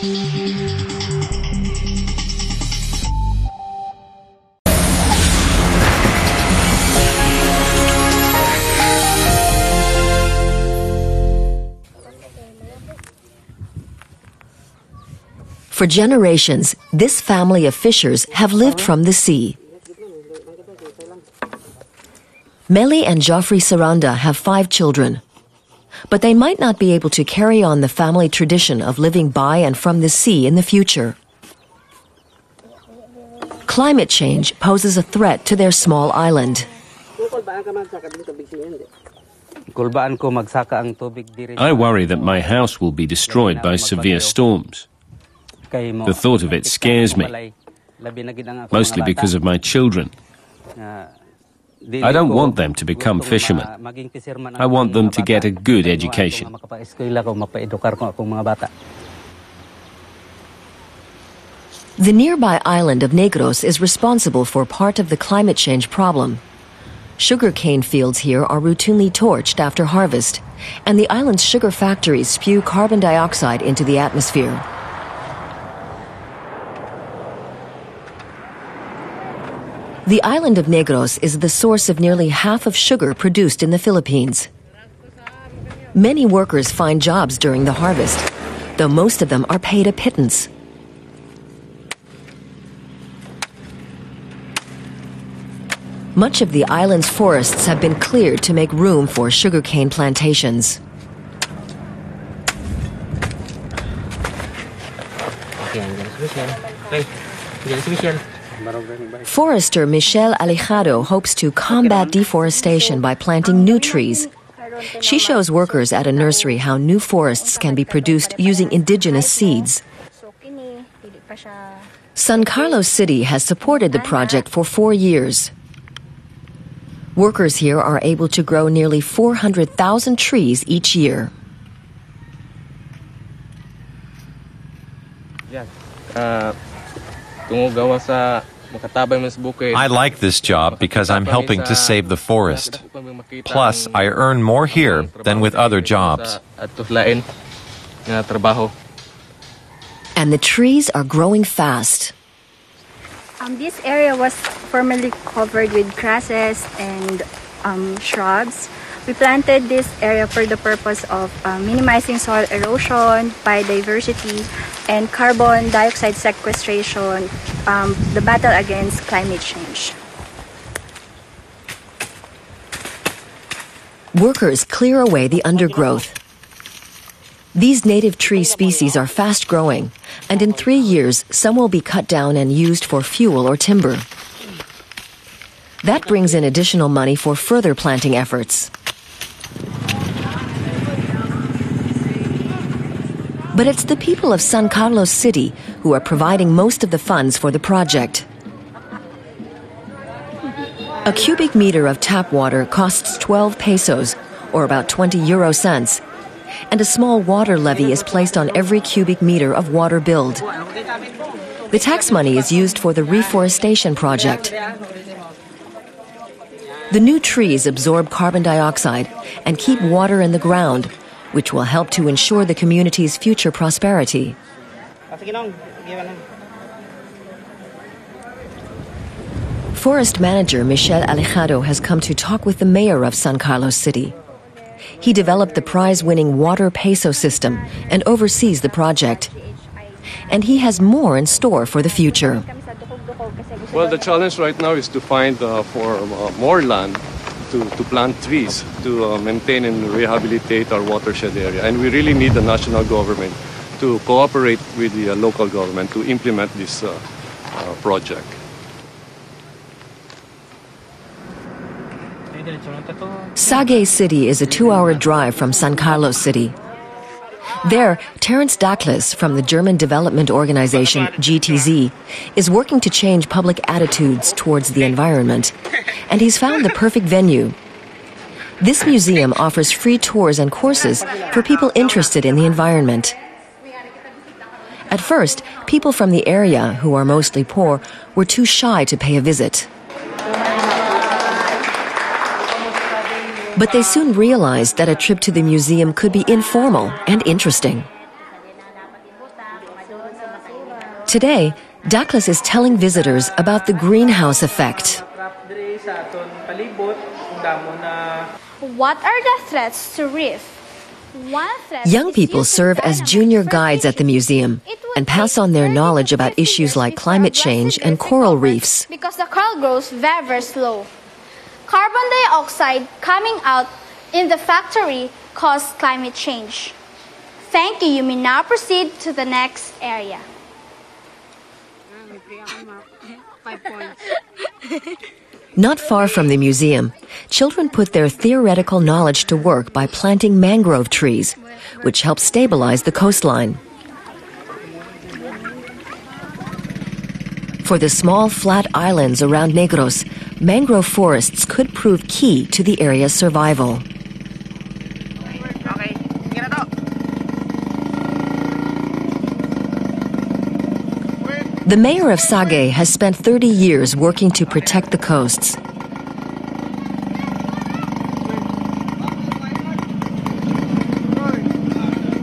For generations, this family of fishers have lived from the sea. Meli and Geoffrey Saranda have five children. But they might not be able to carry on the family tradition of living by and from the sea in the future. Climate change poses a threat to their small island. I worry that my house will be destroyed by severe storms. The thought of it scares me, mostly because of my children. I don't want them to become fishermen. I want them to get a good education. The nearby island of Negros is responsible for part of the climate change problem. Sugarcane fields here are routinely torched after harvest, and the island's sugar factories spew carbon dioxide into the atmosphere. The island of Negros is the source of nearly half of sugar produced in the Philippines. Many workers find jobs during the harvest, though most of them are paid a pittance. Much of the island's forests have been cleared to make room for sugarcane plantations. Forester Michelle Alejado hopes to combat deforestation by planting new trees. She shows workers at a nursery how new forests can be produced using indigenous seeds. San Carlos City has supported the project for four years. Workers here are able to grow nearly 400,000 trees each year. Uh, I like this job because I'm helping to save the forest. Plus, I earn more here than with other jobs. And the trees are growing fast. Um, this area was formerly covered with grasses and um, shrubs. We planted this area for the purpose of uh, minimizing soil erosion, biodiversity, and carbon dioxide sequestration, um, the battle against climate change. Workers clear away the undergrowth. These native tree species are fast growing, and in three years, some will be cut down and used for fuel or timber. That brings in additional money for further planting efforts. But it's the people of San Carlos City who are providing most of the funds for the project. A cubic meter of tap water costs 12 pesos, or about 20 euro cents, and a small water levy is placed on every cubic meter of water billed. The tax money is used for the reforestation project. The new trees absorb carbon dioxide and keep water in the ground, which will help to ensure the community's future prosperity. Forest manager Michel Alejado has come to talk with the mayor of San Carlos City. He developed the prize winning water peso system and oversees the project. And he has more in store for the future. Well, the challenge right now is to find uh, for uh, more land to, to plant trees to uh, maintain and rehabilitate our watershed area. And we really need the national government to cooperate with the uh, local government to implement this uh, uh, project. Sagay City is a two hour drive from San Carlos City. There, Terence Daklis from the German development organization GTZ is working to change public attitudes towards the environment, and he's found the perfect venue. This museum offers free tours and courses for people interested in the environment. At first, people from the area, who are mostly poor, were too shy to pay a visit. But they soon realized that a trip to the museum could be informal and interesting. Today, Douglas is telling visitors about the greenhouse effect. What are the threats to reef? Young people serve as junior guides at the museum and pass on their knowledge about issues like climate change and coral reefs. Because the coral grows very, very slow. Carbon dioxide coming out in the factory caused climate change. Thank you. You may now proceed to the next area. Not far from the museum, children put their theoretical knowledge to work by planting mangrove trees, which help stabilize the coastline. For the small flat islands around Negros, mangrove forests could prove key to the area's survival. The mayor of Sagay has spent 30 years working to protect the coasts.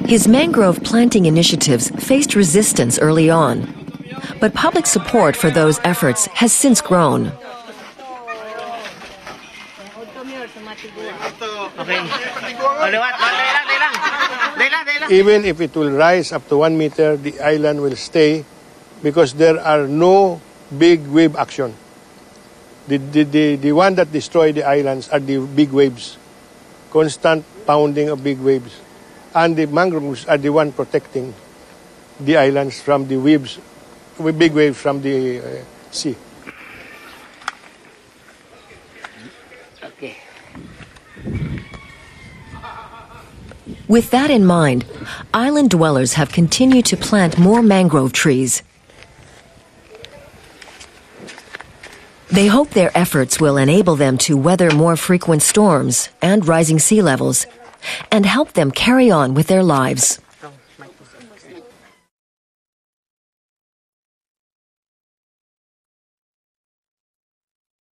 His mangrove planting initiatives faced resistance early on, but public support for those efforts has since grown. Even if it will rise up to one meter, the island will stay because there are no big wave action. The, the, the, the one that destroy the islands are the big waves, constant pounding of big waves. And the mangroves are the one protecting the islands from the waves, big waves from the uh, sea. Okay. With that in mind, island dwellers have continued to plant more mangrove trees. They hope their efforts will enable them to weather more frequent storms and rising sea levels and help them carry on with their lives.